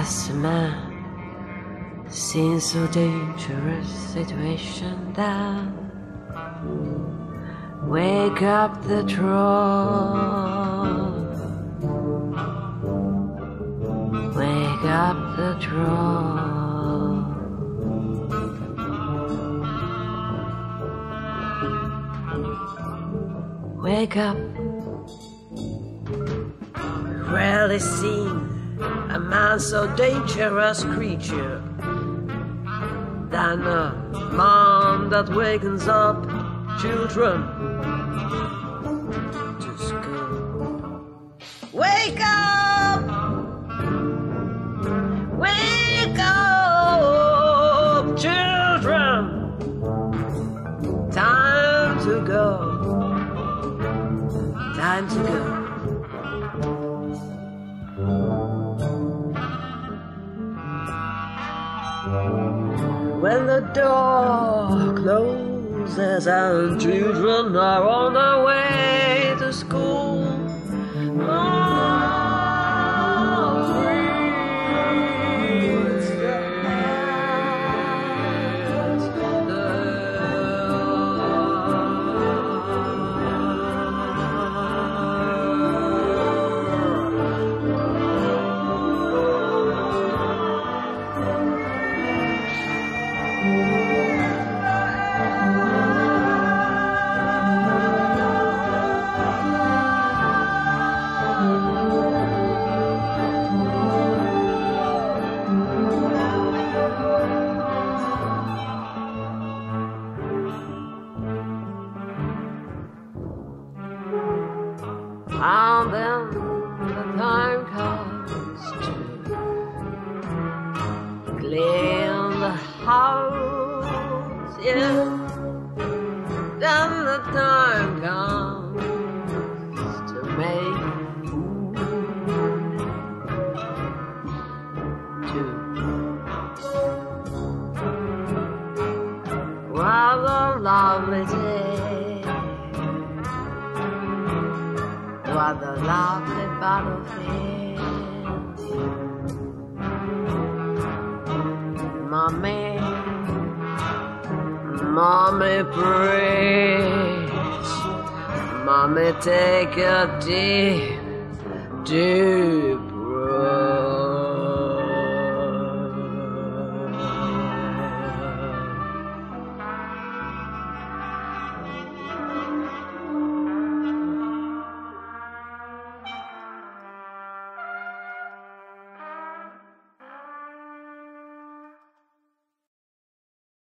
Has a man seen so dangerous situation that wake up the troll? Wake up the troll. Wake up. Rarely seen a man so dangerous creature than a mom that wakens up children to school. Wake up! Wake up, children! Time to go. Time to go. When the door closes and children are on their way to school. Oh, And then the time comes to clean the house, yeah. Then the time comes to make food, to rather lovely day. What the lovely battlefield. Mommy, mommy, please. Mommy, take a deep, deep